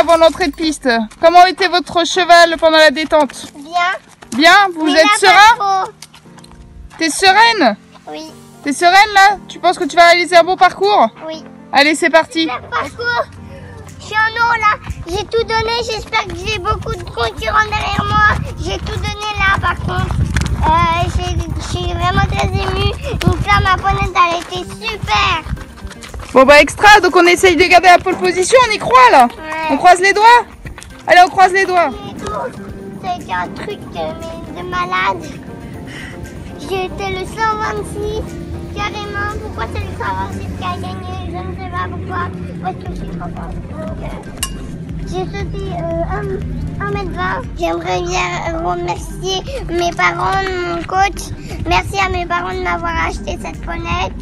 avant l'entrée de piste. Comment était votre cheval pendant la détente? Bien. Bien? Vous Mais êtes serein? T'es sereine? Oui, T'es sereine là? Tu penses que tu vas réaliser un bon parcours? Oui. Allez, c'est parti. Parcours. Je suis en haut là. J'ai tout donné. J'espère que j'ai beaucoup de concurrents derrière moi. J'ai tout donné là par contre. Euh, je suis vraiment très émue. Donc là, ma ponette, elle était super. Bon bah extra, donc on essaye de garder la pole position, on y croit là On croise les doigts Allez, on croise les doigts. Été un truc de, mais de malade. J'ai été le 126, carrément. Pourquoi c'est le 126 qui a gagné? Je ne sais pas pourquoi. Parce que je suis trop forte. Euh, J'ai sauté euh, 1m20. J'aimerais bien remercier mes parents, mon coach. Merci à mes parents de m'avoir acheté cette ponette.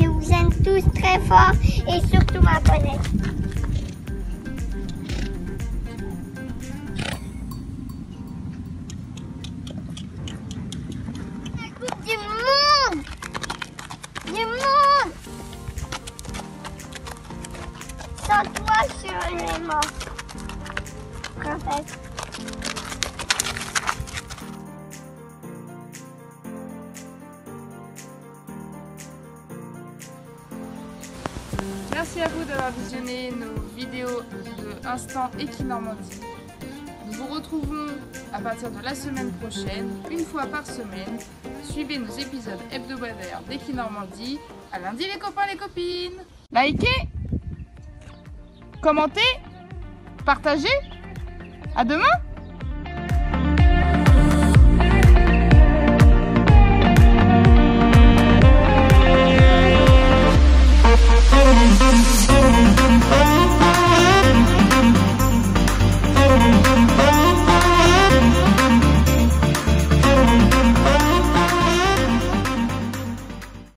Je vous aime tous très fort et surtout ma ponette. La coupe du monde Du monde Sans toi, je serais mort. Princesse. Merci à vous d'avoir visionné nos vidéos de Instant Equinormandie. Nous vous retrouvons à partir de la semaine prochaine, une fois par semaine. Suivez nos épisodes hebdomadaires d'Equinormandie. À lundi les copains, les copines Likez Commentez Partagez À demain